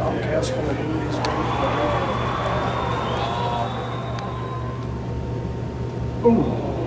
Comcast going to do these? Ooh.